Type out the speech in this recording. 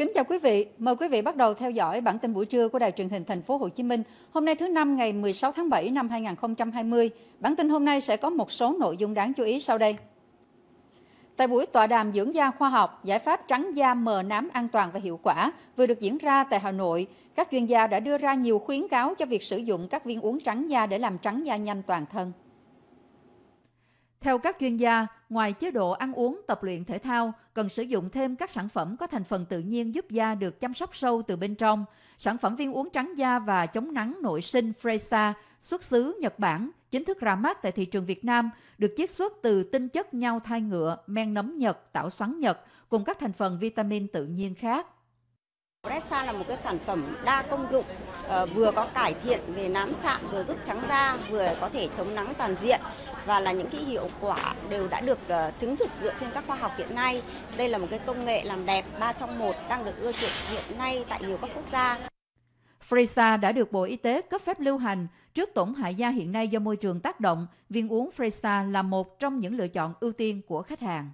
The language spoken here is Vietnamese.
Kính chào quý vị, mời quý vị bắt đầu theo dõi bản tin buổi trưa của Đài truyền hình Thành phố Hồ Chí Minh. Hôm nay thứ năm ngày 16 tháng 7 năm 2020. Bản tin hôm nay sẽ có một số nội dung đáng chú ý sau đây. Tại buổi tọa đàm dưỡng da khoa học, giải pháp trắng da mờ nám an toàn và hiệu quả vừa được diễn ra tại Hà Nội, các chuyên gia đã đưa ra nhiều khuyến cáo cho việc sử dụng các viên uống trắng da để làm trắng da nhanh toàn thân. Theo các chuyên gia, ngoài chế độ ăn uống, tập luyện thể thao, cần sử dụng thêm các sản phẩm có thành phần tự nhiên giúp da được chăm sóc sâu từ bên trong. Sản phẩm viên uống trắng da và chống nắng nội sinh Freisa xuất xứ Nhật Bản chính thức ra mắt tại thị trường Việt Nam, được chiết xuất từ tinh chất nhau thai ngựa, men nấm Nhật, tảo xoắn Nhật cùng các thành phần vitamin tự nhiên khác. Pressa là một cái sản phẩm đa công dụng, Ờ, vừa có cải thiện về nám sạm, vừa giúp trắng da, vừa có thể chống nắng toàn diện và là những cái hiệu quả đều đã được ờ, chứng thực dựa trên các khoa học hiện nay. Đây là một cái công nghệ làm đẹp 3 trong 1 đang được ưa chuộng hiện nay tại nhiều các quốc gia. Fresa đã được Bộ Y tế cấp phép lưu hành. Trước tổn hại da hiện nay do môi trường tác động, viên uống Fresa là một trong những lựa chọn ưu tiên của khách hàng.